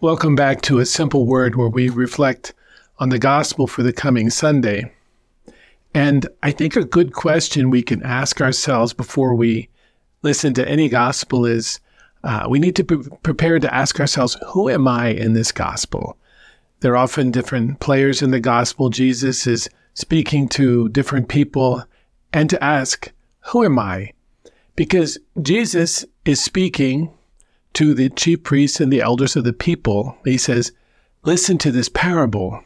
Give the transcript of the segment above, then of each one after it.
Welcome back to a simple word where we reflect on the gospel for the coming Sunday. And I think a good question we can ask ourselves before we listen to any gospel is uh, we need to be prepared to ask ourselves, who am I in this gospel? There are often different players in the gospel. Jesus is speaking to different people and to ask, who am I? Because Jesus is speaking to the chief priests and the elders of the people. He says, listen to this parable.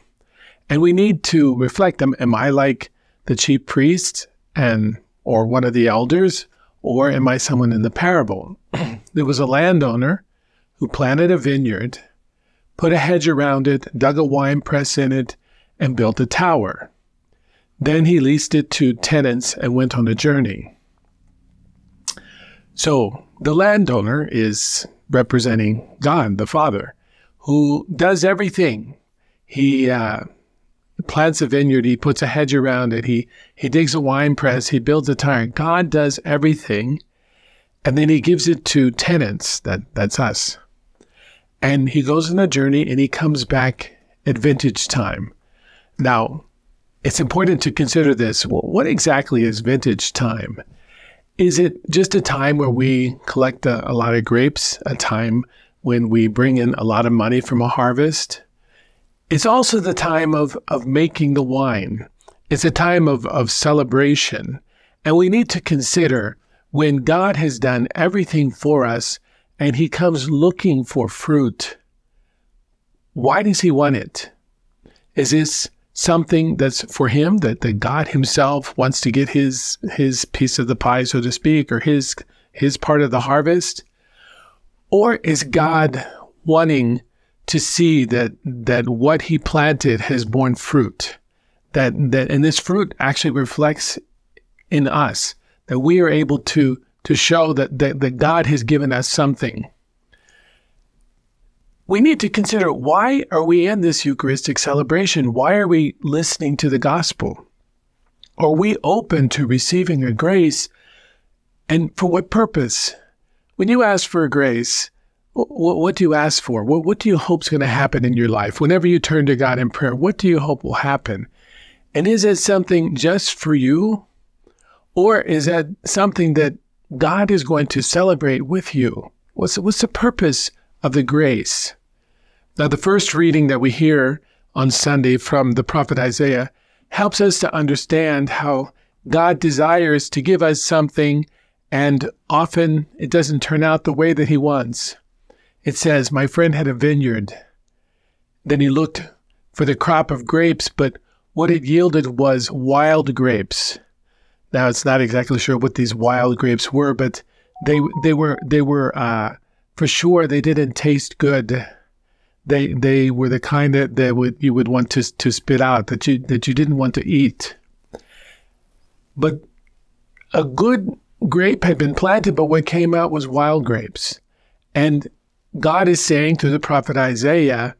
And we need to reflect, am, am I like the chief priests and or one of the elders? Or am I someone in the parable? there was a landowner who planted a vineyard, put a hedge around it, dug a wine press in it, and built a tower. Then he leased it to tenants and went on a journey. So the landowner is representing God, the Father, who does everything. He uh, plants a vineyard, he puts a hedge around it, he, he digs a wine press, he builds a tower. God does everything, and then he gives it to tenants, that, that's us. And he goes on a journey and he comes back at vintage time. Now, it's important to consider this. What exactly is vintage time? Is it just a time where we collect a, a, lot of grapes, a time when we bring in a lot of money from a harvest? It's also the time of, of making the wine. It's a time of, of celebration. And we need to consider when God has done everything for us and he comes looking for fruit, why does he want it? Is this something that's for him that, that God himself wants to get his his piece of the pie, so to speak, or his his part of the harvest? Or is God wanting to see that that what he planted has borne fruit? That that and this fruit actually reflects in us, that we are able to to show that, that, that God has given us something we need to consider why are we in this Eucharistic celebration? Why are we listening to the gospel? Are we open to receiving a grace? And for what purpose? When you ask for a grace, what, do you ask for? What, what do you hope is going to happen in your life? Whenever you turn to God in prayer, what do you hope will happen? And is it something just for you? Or is that something that God is going to celebrate with you? What's, what's the purpose of the grace? Now, the first reading that we hear on Sunday from the prophet Isaiah helps us to understand how God desires to give us something, and often it doesn't turn out the way that he wants. It says, My friend had a vineyard. Then he looked for the crop of grapes, but what it yielded was wild grapes. Now it's not exactly sure what these wild grapes were, but they they were they were uh, for sure they didn't taste good they they were the kind that, that would you would want to to spit out that you that you didn't want to eat. But a good grape had been planted, but what came out was wild grapes. And God is saying to the prophet Isaiah,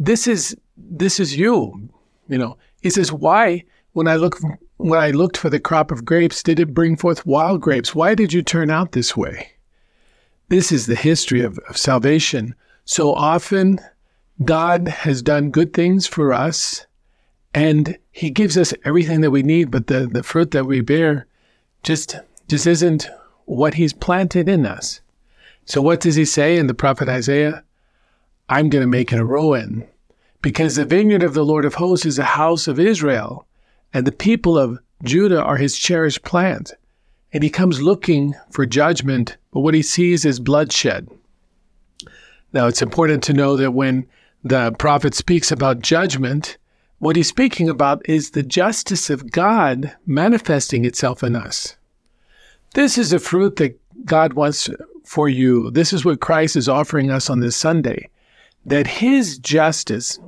"This is this is you." You know, He says, "Why, when I look when I looked for the crop of grapes, did it bring forth wild grapes? Why did you turn out this way?" This is the history of, of salvation so often, God has done good things for us and he gives us everything that we need, but the, the fruit that we bear just, just isn't what he's planted in us. So what does he say in the prophet Isaiah? I'm going to make it a ruin because the vineyard of the Lord of hosts is a house of Israel and the people of Judah are his cherished plant. And he comes looking for judgment, but what he sees is bloodshed. Now, it's important to know that when the prophet speaks about judgment, what he's speaking about is the justice of God manifesting itself in us. This is a fruit that God wants for you. This is what Christ is offering us on this Sunday. That his justice,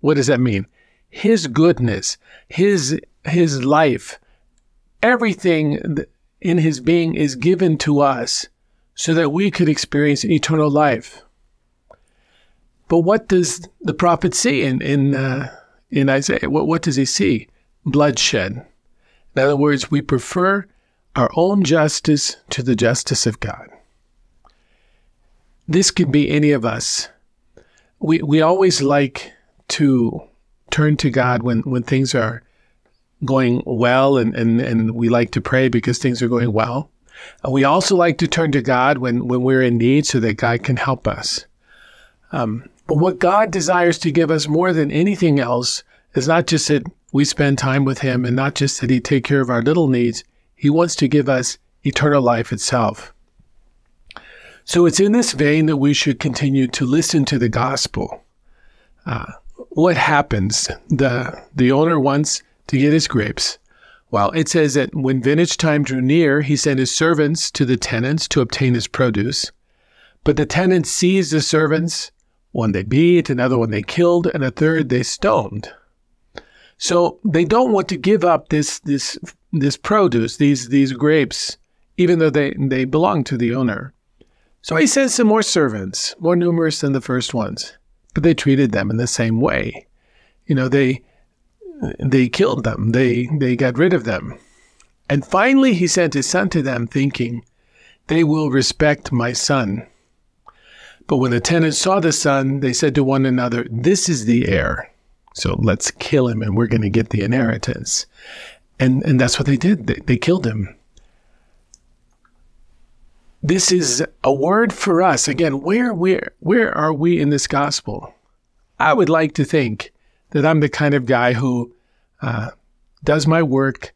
what does that mean? His goodness, his, his life, everything in his being is given to us so that we could experience eternal life. But what does the prophet see in in uh, in Isaiah? What what does he see? Bloodshed. In other words, we prefer our own justice to the justice of God. This could be any of us. We, we always like to turn to God when, when things are going well and, and, and we like to pray because things are going well. And we also like to turn to God when, when we're in need so that God can help us. Um, but what God desires to give us more than anything else is not just that we spend time with Him and not just that He take care of our little needs. He wants to give us eternal life itself. So it's in this vein that we should continue to listen to the gospel. Uh, what happens? The the owner wants to get his grapes. Well, it says that when vintage time drew near, he sent his servants to the tenants to obtain his produce. But the tenants seized the servants. One they beat, another one they killed, and a third they stoned. So they don't want to give up this this this produce, these these grapes, even though they, they belong to the owner. So he sends some more servants, more numerous than the first ones, but they treated them in the same way. You know, they they killed them. They they got rid of them. And finally he sent his son to them, thinking, They will respect my son. But when the tenants saw the son, they said to one another, This is the heir. So let's kill him and we're going to get the inheritance. And, and that's what they did. They, they killed him. This is a word for us. Again, where, where, where are we in this gospel? I would like to think that I'm the kind of guy who uh, does my work.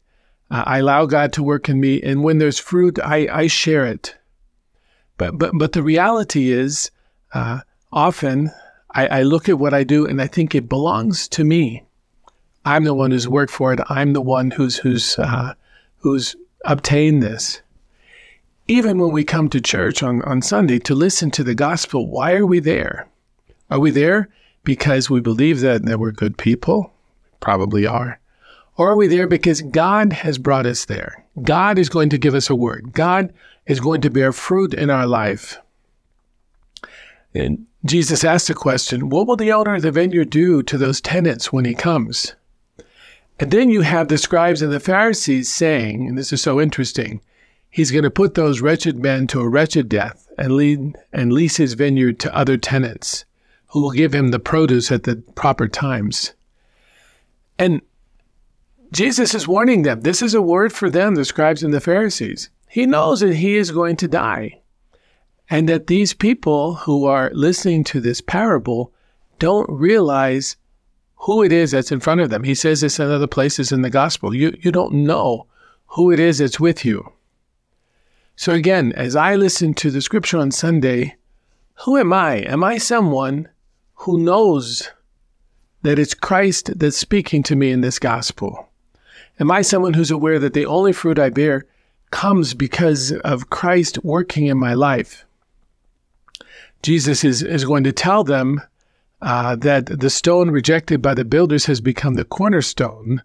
Uh, I allow God to work in me, and when there's fruit, I, I share it. But but but the reality is, uh, often I, I look at what I do and I think it belongs to me. I'm the one who's worked for it. I'm the one who's who's uh, who's obtained this. Even when we come to church on, on Sunday to listen to the gospel, why are we there? Are we there because we believe that, that we're good people? Probably are. Or are we there because God has brought us there? God is going to give us a word. God is going to bear fruit in our life. And Jesus asked the question, What will the owner of the vineyard do to those tenants when he comes? And then you have the scribes and the Pharisees saying, and this is so interesting, he's going to put those wretched men to a wretched death and, lead, and lease his vineyard to other tenants who will give him the produce at the proper times. And Jesus is warning them. This is a word for them, the scribes and the Pharisees. He knows that he is going to die. And that these people who are listening to this parable don't realize who it is that's in front of them. He says this in other places in the gospel. You, you don't know who it is that's with you. So again, as I listen to the scripture on Sunday, who am I? Am I someone who knows that it's Christ that's speaking to me in this gospel? Am I someone who's aware that the only fruit I bear comes because of Christ working in my life? Jesus is, is going to tell them uh, that the stone rejected by the builders has become the cornerstone.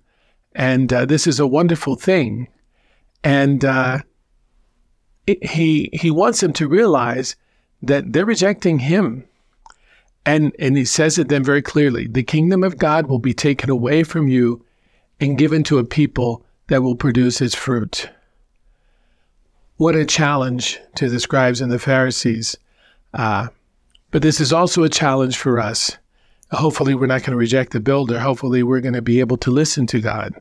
And uh, this is a wonderful thing. And uh, it, he, he wants them to realize that they're rejecting him. And, and he says it then very clearly the kingdom of God will be taken away from you and given to a people that will produce its fruit. What a challenge to the scribes and the Pharisees. Uh, but this is also a challenge for us. Hopefully, we're not going to reject the builder. Hopefully, we're going to be able to listen to God.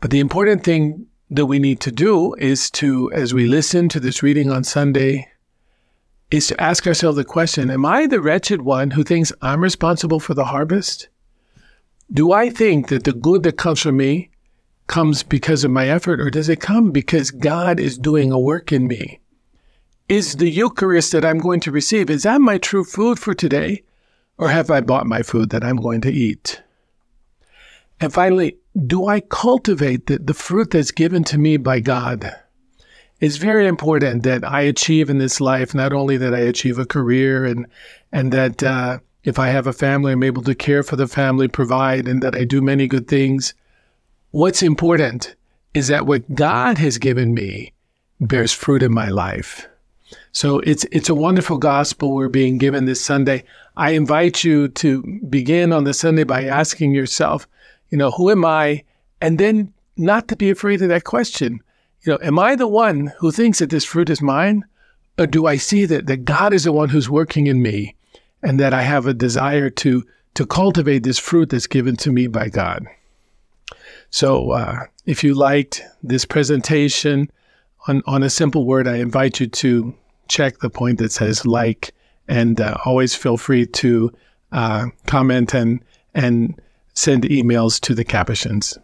But the important thing that we need to do is to, as we listen to this reading on Sunday, is to ask ourselves the question Am I the wretched one who thinks I'm responsible for the harvest? Do I think that the good that comes from me comes because of my effort, or does it come because God is doing a work in me? Is the Eucharist that I'm going to receive, is that my true food for today? Or have I bought my food that I'm going to eat? And finally, do I cultivate the, the fruit that's given to me by God? It's very important that I achieve in this life, not only that I achieve a career and, and that uh, if I have a family, I'm able to care for the family, provide, and that I do many good things. What's important is that what God has given me bears fruit in my life. So it's it's a wonderful gospel we're being given this Sunday. I invite you to begin on the Sunday by asking yourself, you know, who am I? And then not to be afraid of that question. You know, am I the one who thinks that this fruit is mine? Or do I see that, that God is the one who's working in me and that I have a desire to, to cultivate this fruit that's given to me by God? So, uh, if you liked this presentation on, on a simple word, I invite you to check the point that says like, and uh, always feel free to uh, comment and, and send emails to the Capuchins.